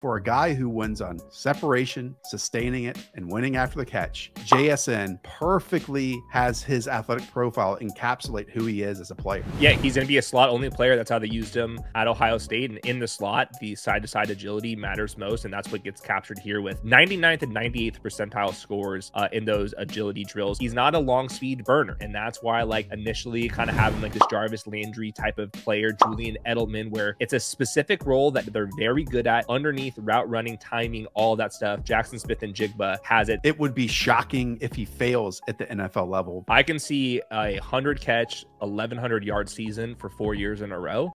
For a guy who wins on separation, sustaining it, and winning after the catch, JSN perfectly has his athletic profile encapsulate who he is as a player. Yeah, he's going to be a slot only player. That's how they used him at Ohio State. And in the slot, the side to side agility matters most. And that's what gets captured here with 99th and 98th percentile scores uh, in those agility drills. He's not a long speed burner. And that's why, like, initially kind of having like this Jarvis Landry type of player, Julian Edelman, where it's a specific role that they're very good at underneath underneath, route running, timing, all that stuff. Jaxon Smith-Njigba has it. It would be shocking if he fails at the NFL level. I can see a 100 catch, 1100 yard season for four years in a row.